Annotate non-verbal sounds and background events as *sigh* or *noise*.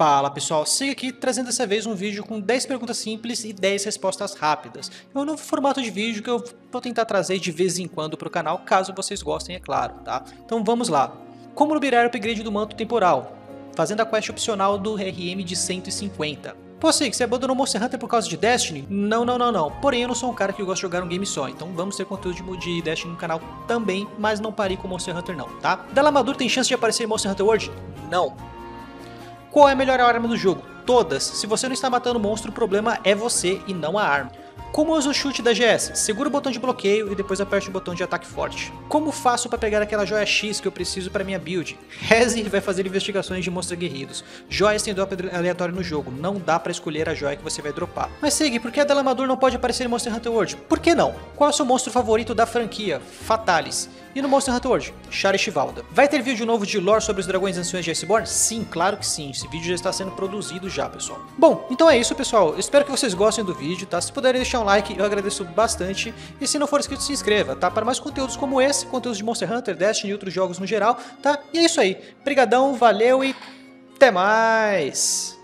Fala pessoal, siga aqui trazendo dessa vez um vídeo com 10 perguntas simples e 10 respostas rápidas. É um novo formato de vídeo que eu vou tentar trazer de vez em quando para o canal, caso vocês gostem, é claro, tá? Então vamos lá. Como liberar o upgrade do manto temporal? Fazendo a quest opcional do RM de 150. Pô, Sig, você abandonou Monster Hunter por causa de Destiny? Não, não, não, não. Porém, eu não sou um cara que gosta de jogar um game só, então vamos ter conteúdo de Destiny no canal também, mas não parei com Monster Hunter não, tá? Delamador tem chance de aparecer em Monster Hunter World? Não. Qual é a melhor arma do jogo? Todas. Se você não está matando o monstro, o problema é você e não a arma. Como eu uso o chute da GS? Segura o botão de bloqueio e depois aperte o botão de ataque forte. Como faço para pegar aquela joia X que eu preciso para minha build? *laughs* Reze vai fazer investigações de monstros guerreiros. Joias tem drop aleatório no jogo, não dá para escolher a joia que você vai dropar. Mas Sig, por que a Delamador não pode aparecer em Monster Hunter World? Por que não? Qual é o seu monstro favorito da franquia? Fatalis. E no Monster Hunter World, Shari Chivalda. Vai ter vídeo novo de lore sobre os dragões anciões de Iceborne? Sim, claro que sim. Esse vídeo já está sendo produzido já, pessoal. Bom, então é isso, pessoal. Espero que vocês gostem do vídeo, tá? Se puderem deixar um like, eu agradeço bastante. E se não for inscrito, se inscreva, tá? Para mais conteúdos como esse, conteúdos de Monster Hunter, Destiny e outros jogos no geral, tá? E é isso aí. Obrigadão, valeu e até mais!